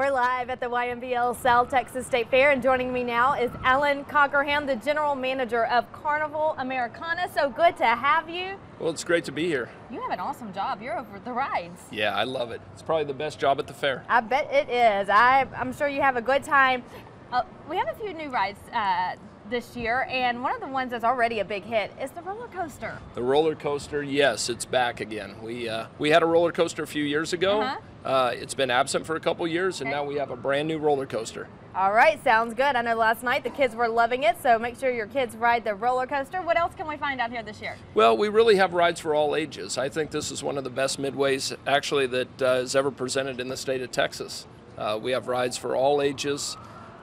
We're live at the YMBL South Texas State Fair, and joining me now is Alan Cockerham, the General Manager of Carnival America. So good to have you. Well, it's great to be here. You have an awesome job. You're over the rides. Yeah, I love it. It's probably the best job at the fair. I bet it is. I, I'm sure you have a good time. Uh, we have a few new rides uh, this year, and one of the ones that's already a big hit is the roller coaster. The roller coaster, yes, it's back again. We uh, we had a roller coaster a few years ago. Uh-huh. Uh, it's been absent for a couple years, and Okay. now we have a brand new roller coaster. All right, sounds good. I know last night the kids were loving it, so make sure your kids ride the roller coaster. What else can we find out here this year? Well, we really have rides for all ages. I think this is one of the best midways, actually, that uh, is ever presented in the state of Texas. Uh, we have rides for all ages,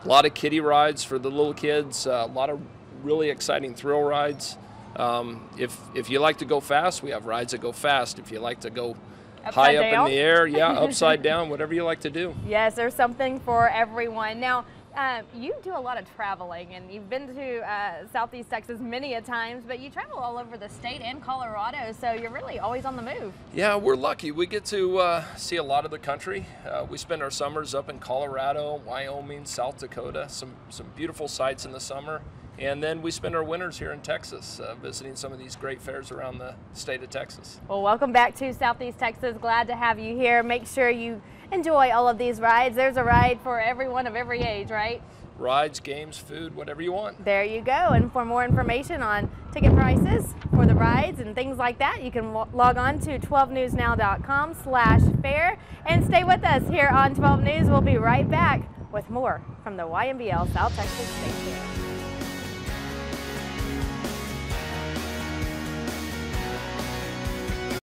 a lot of kiddie rides for the little kids, uh, a lot of really exciting thrill rides. Um, if if you like to go fast, we have rides that go fast. If you like to go high up down? in the air, yeah, upside down, whatever you like to do. Yes, there's something for everyone. Now, um, you do a lot of traveling, and you've been to uh, Southeast Texas many a times, but you travel all over the state and Colorado, so you're really always on the move. Yeah, we're lucky. We get to uh, see a lot of the country. Uh, we spend our summers up in Colorado, Wyoming, South Dakota, some, some beautiful sites in the summer. And then we spend our winters here in Texas, uh, visiting some of these great fairs around the state of Texas. Well, welcome back to Southeast Texas. Glad to have you here. Make sure you enjoy all of these rides. There's a ride for everyone of every age, right? Rides, games, food, whatever you want. There you go. And for more information on ticket prices for the rides and things like that, you can log on to 12newsnow.com slash fair and stay with us here on 12 News. We'll be right back with more from the YMBL South Texas State Fair.